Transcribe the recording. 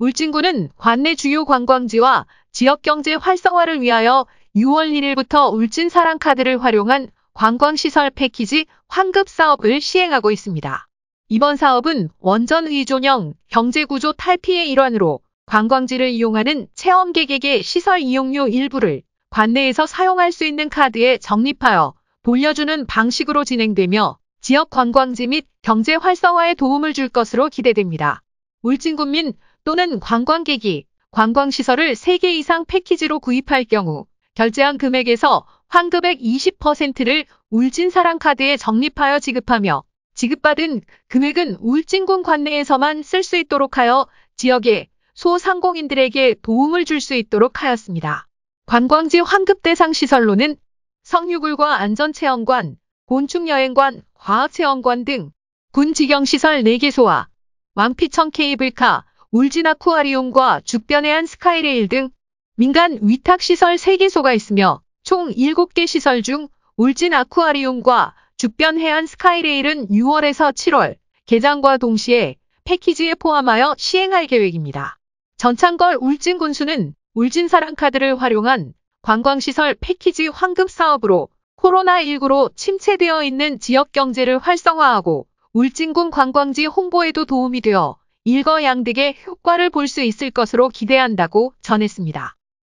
울진군은 관내 주요 관광지와 지역경제 활성화를 위하여 6월 1일부터 울진 사랑카드를 활용한 관광시설 패키지 환급 사업을 시행하고 있습니다. 이번 사업은 원전 의존형 경제구조 탈피의 일환으로 관광지를 이용하는 체험객에게 시설 이용료 일부를 관내에서 사용할 수 있는 카드에 적립하여 돌려주는 방식으로 진행되며 지역 관광지 및 경제 활성화에 도움을 줄 것으로 기대됩니다. 울진군민 또는 관광객이 관광시설을 3개 이상 패키지로 구입할 경우 결제한 금액에서 환급액 20%를 울진사랑카드에 적립하여 지급하며 지급받은 금액은 울진군 관내에서만 쓸 수 있도록 하여 지역의 소상공인들에게 도움을 줄 수 있도록 하였습니다. 관광지 환급 대상 시설로는 성유굴과 안전체험관, 곤충여행관, 과학체험관 등 군직영시설 4개소와 왕피청 케이블카, 울진 아쿠아리움과 죽변해안 스카이레일 등 민간 위탁시설 3개소가 있으며 총 7개 시설 중 울진 아쿠아리움과 죽변해안 스카이레일은 6월에서 7월 개장과 동시에 패키지에 포함하여 시행할 계획입니다. 전창걸 울진군수는 울진사랑카드를 활용한 관광시설 패키지 환급 사업으로 코로나19로 침체되어 있는 지역 경제를 활성화하고 울진군 관광지 홍보에도 도움이 되어 일거양득의 효과를 볼 수 있을 것으로 기대한다고 전했습니다.